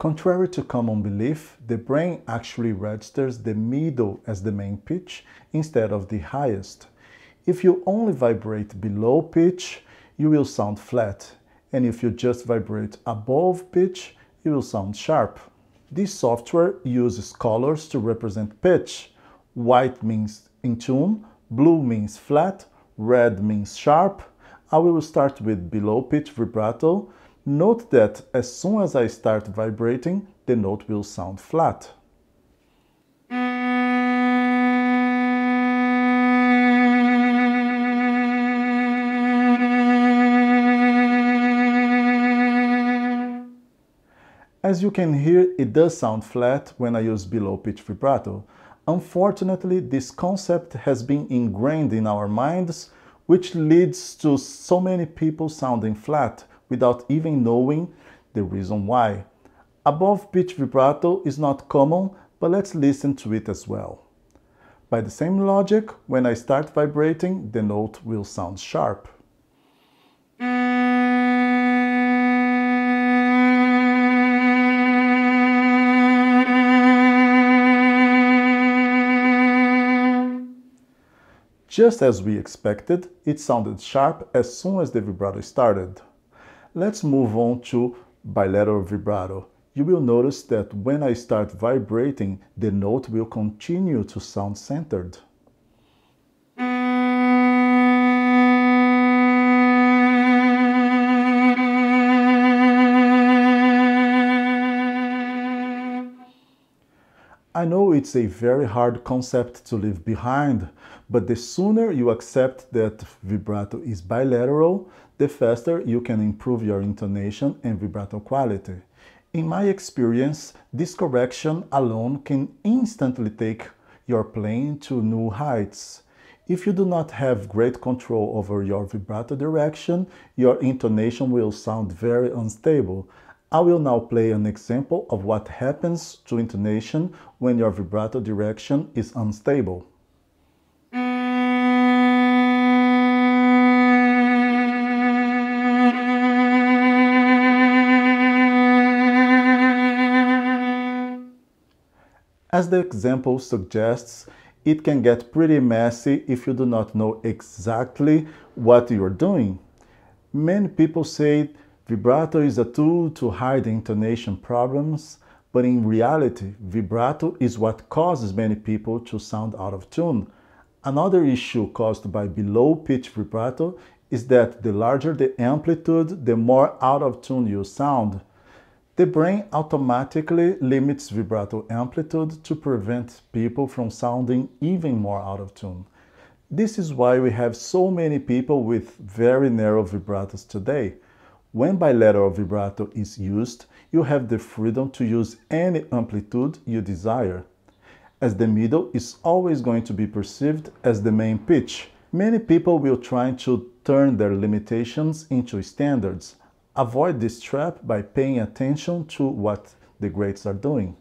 Contrary to common belief, the brain actually registers the middle as the main pitch instead of the highest. If you only vibrate below pitch, you will sound flat, and if you just vibrate above pitch, you will sound sharp. This software uses colors to represent pitch. White means in tune, blue means flat, red means sharp. I will start with below pitch vibrato. Note that as soon as I start vibrating, the note will sound flat. As you can hear, it does sound flat when I use below pitch vibrato. Unfortunately, this concept has been ingrained in our minds, which leads to so many people sounding flat without even knowing the reason why. Above pitch vibrato is not common, but let's listen to it as well. By the same logic, when I start vibrating, the note will sound sharp. Just as we expected, it sounded sharp as soon as the vibrato started. Let's move on to bilateral vibrato. You will notice that when I start vibrating, the note will continue to sound centered. I know it's a very hard concept to leave behind, but the sooner you accept that vibrato is bilateral, the faster you can improve your intonation and vibrato quality. In my experience, this correction alone can instantly take your playing to new heights. If you do not have great control over your vibrato direction, your intonation will sound very unstable. I will now play an example of what happens to intonation when your vibrato direction is unstable. As the example suggests, it can get pretty messy if you do not know exactly what you're doing. Many people say Vibrato is a tool to hide intonation problems, but in reality, vibrato is what causes many people to sound out of tune. Another issue caused by below pitch vibrato is that the larger the amplitude, the more out of tune you sound. The brain automatically limits vibrato amplitude to prevent people from sounding even more out of tune. This is why we have so many people with very narrow vibratos today. When bilateral vibrato is used, you have the freedom to use any amplitude you desire, as the middle is always going to be perceived as the main pitch. Many people will try to turn their limitations into standards. Avoid this trap by paying attention to what the greats are doing.